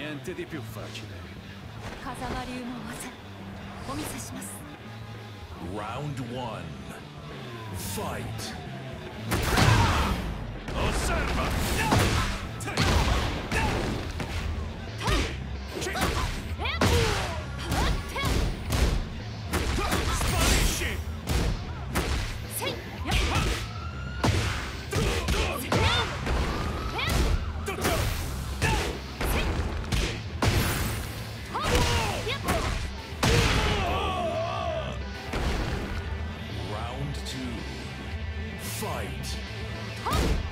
Niente di più facile. Round one. Fight. Osserva! Fight. 'Round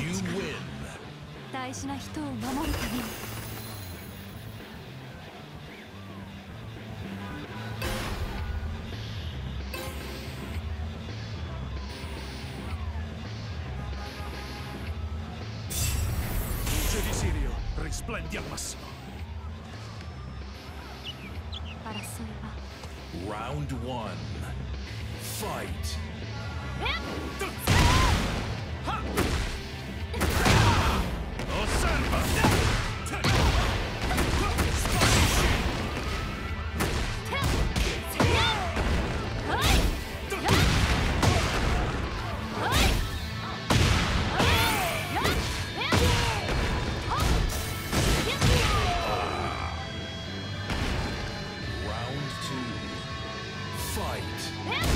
You win. 大事な人を守るために Luce di Sirio, risplendi al massimo. 争いは Round one. Fight. Fight.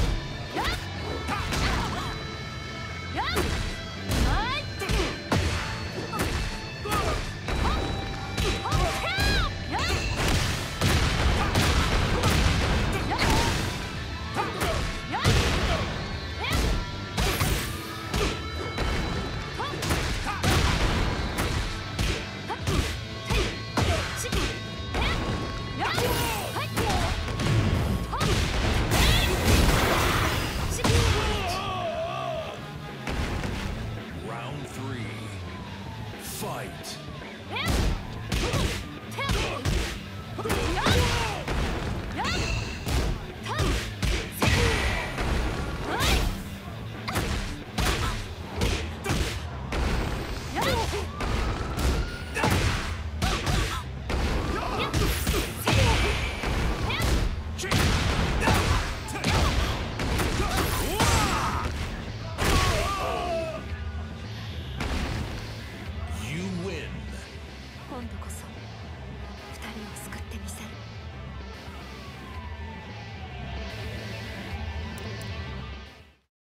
Three. Fight.